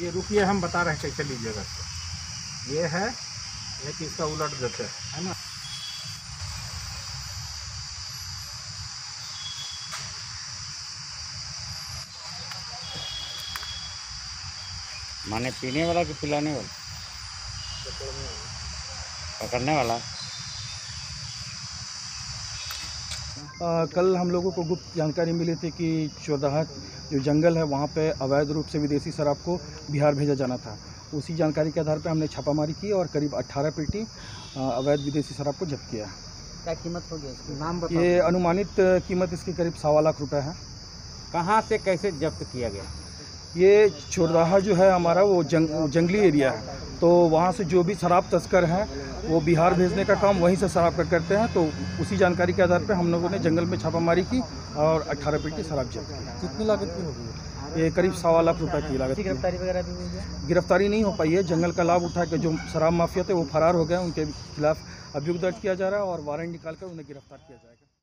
ये रुकिए हम बता रहे हैं कैसे लीजिएगा इसको। ये है एक इसका उलट देते हैं है ना? माने पीने वाला कि पिलाने वाला? पकड़ने वाला। आ, कल हम लोगों को गुप्त जानकारी मिली थी कि चौदहट जो जंगल है वहाँ पे अवैध रूप से विदेशी शराब को बिहार भेजा जाना था। उसी जानकारी के आधार पर हमने छापामारी की और करीब 18 पेटी अवैध विदेशी शराब को जब्त किया। क्या कीमत होगी इसकी? नाम बताओ। ये अनुमानित कीमत इसकी करीब सवा लाख रुपये है। कहाँ से कैसे जब्त किया गया? ये चोरदाहा जो है हमारा वो जंग, जंगली एरिया है। तो वहाँ से जो भी शराब तस्कर हैं वो बिहार भेजने का काम वहीं से शराब का करते हैं तो उसी जानकारी के आधार पर हम लोगों ने जंगल में छापामारी की और 18 पेटी शराब जब्त की। कितनी लागत की होगी? ये करीब सवा लाख रुपए की लागत गिरफ्तारी वगैरह भी हुई है? गिरफ्तारी नहीं हो पाई है। जंगल का लाभ उठा के जो शराब माफिया थे वो फरार हो गए उनके खिलाफ अभियोग दर्ज किया जा रहा है और वारंट निकाल कर उन्हें गिरफ़्तार किया जाएगा।